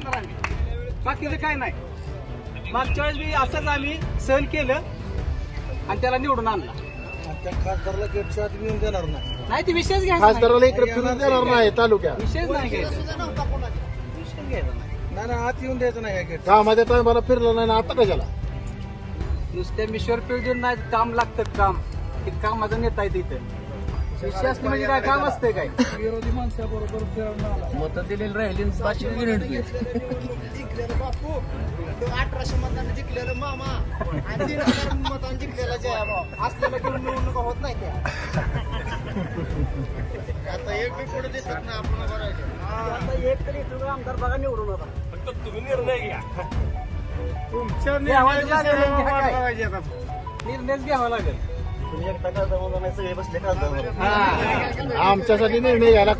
आमदार आम्ही. बाकीचं काय नाही. मागच्या वेळेस बी असंच आम्ही सहन केलं आणि त्याला निवडून आणला. त्या खासदारला गेटच्या आत येऊन देणार नाही. नाही ते घ्यायचा नाही. खासदाराला इकडे फिरून देणार नाही तालुक्यात. विषयच नाही घ्यायचा. घ्यायचा नाही. नाही नाही आत येऊन द्यायचं नाही गेट कामाच्या टायमाला फिरलं नाही ना आता कशाला? नुसत्या मिशवर पिळून नाही काम लागतं काम. ते कामाचं नेता आहे तिथं. असले म्हणजे काय? काम असतंय काय? विरोधी माणसाबरोबर फिरवणार मत दिलेली राहिली बाकी विनंती बापू. अठराशे मतांनी जिंकलेलं मामा. आणि तीन हजार मतांनी जिंकलेला जया असलेलं घेऊन निवडणुका होत नाही त्या. आता एक बी पुढे दिसत ना आपण आता एक तरी आमदार बघा निवडून होता. तुमच्या सेवा काय? बघायची आता. निर्णयच घ्यावा लागेल. हा. आमच्यासाठी निर्णय घ्यायला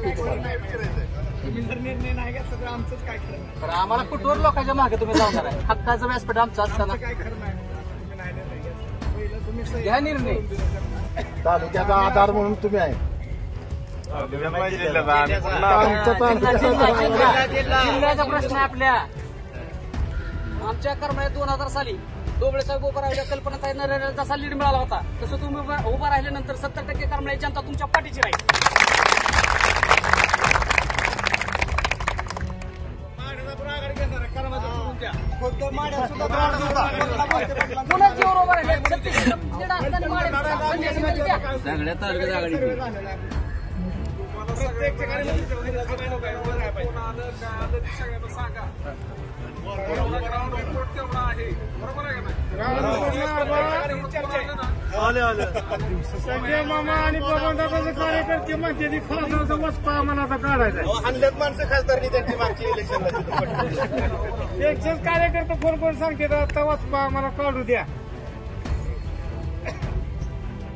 निर्णय नाही आमचंच काय खरं आम्हाला कुठवर लोकांच्या मागे तुम्ही जाणार आहे? हक्काचं व्यासपीठ आमचं असताना काय खरं नाही घ्या निर्णय. तालुक्याचा आधार म्हणून तुम्ही आहे. जिल्ह्याचा प्रश्न आहे आपल्या. आमच्या कर्मळ्यात दोन हजार साली डोबळे साहेब उभा राहिल्या कल्पना नरेला जसा लीड मिळाला होता तसं तुम्ही उभा राहिल्यानंतर सत्तर टक्के कर्मळ्याची जनता तुमच्या पाठीची राहील. माड्याचा संजय मामा आणि बबनदादाचे कार्यकर्ते म्हणते ती खासदारचा आम्हाला आता काढायचा हल्ल्यात माणसं खासदारनी त्यांची मागची इलेक्शनला एकशेच कार्यकर्ते फोन करून सांगते आता आम्हाला काढू द्या.